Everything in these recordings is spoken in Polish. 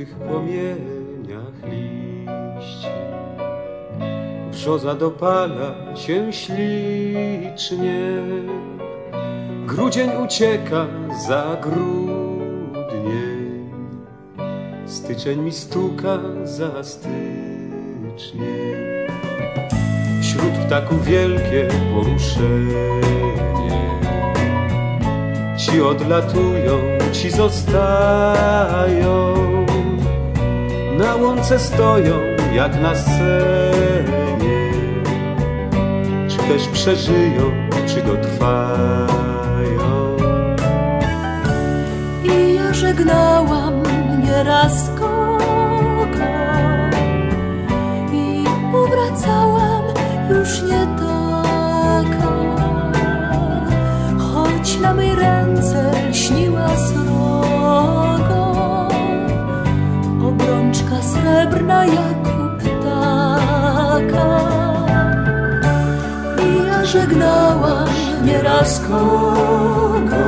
żółtych płomieniach liści. Brzoza dopala się ślicznie, grudzień ucieka za grudniem, styczeń mi stuka za styczniem. Wśród ptaków wielkie poruszenie, ci odlatują, ci zostają, na łące stoją jak na scenie. Czy też przeżyją, czy dotrwają? I ja żegnałam nieraz kogo i powracałam już nie taka, choć na mej ręce srebrna jak u ptaka. I ja żegnałam nieraz kogo.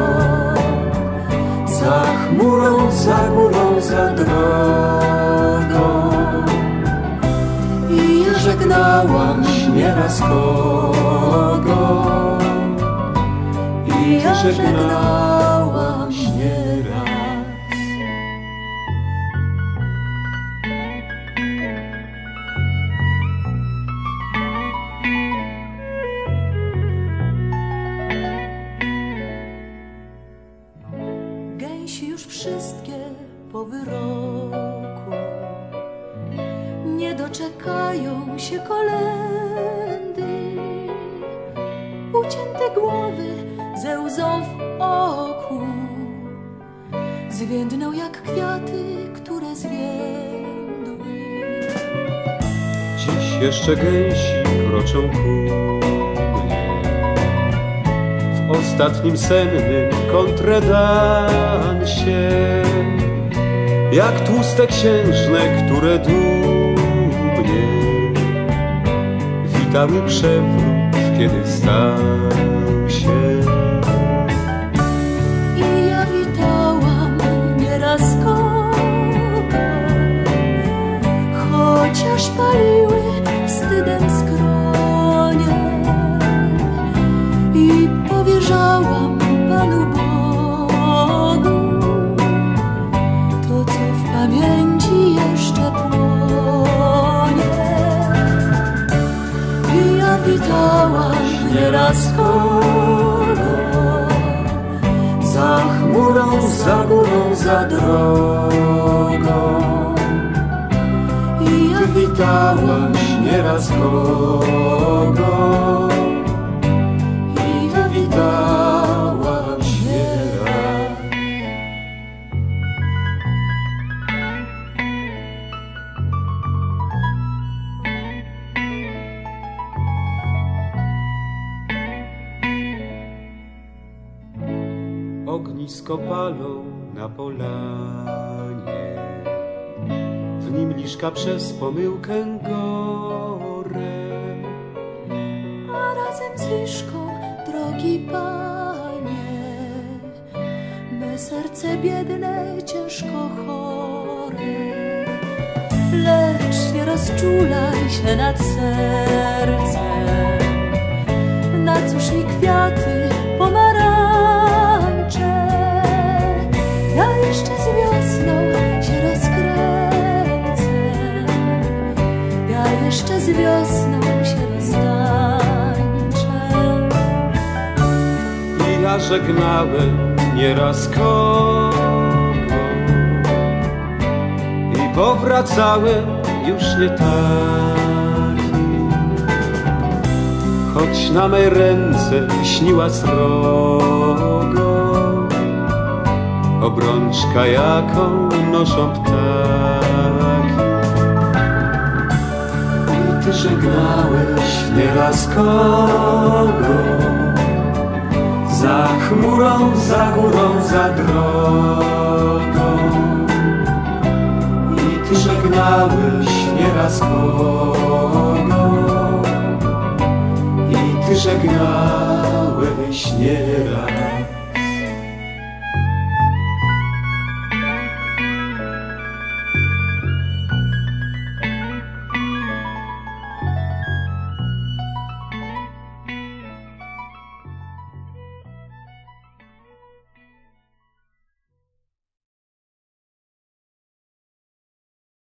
Za chmurą, za górą, za drogą. I ja żegnałam nieraz kogo Nie doczekają się kolendy. Ucięte głowy ze łzą w oku Zwiędną jak kwiaty, które zwiędły Dziś jeszcze gęsi kroczą ku mnie. W ostatnim sennym kontredansie Jak tłuste księżne, które dumnie Witały przewrót, kiedy stał się I ja witałam nieraz kogo, chociaż paliły wstydem skronie. I powierzałam witałam nieraz kogo, Za chmurą, za górą, za drogą. I ja Witałaś nieraz kogo Ognisko palą na polanie. W nim liszka przez pomyłkę gore A razem z liszką, drogi panie, me serce biedne, ciężko chore. Lecz nie rozczulaj się nad sercem, na cóż mi kwiaty, jeszcze z wiosną się roztańczę. I ja żegnałem nieraz kogo. I powracałem już nie taki. Choć na mej ręce śniła srogo. Obrączka jaką noszą ptaki ty żegnałeś nieraz kogo Za chmurą, za górą, za drogą. I ty żegnałeś nieraz kogo I ty żegnałeś nieraz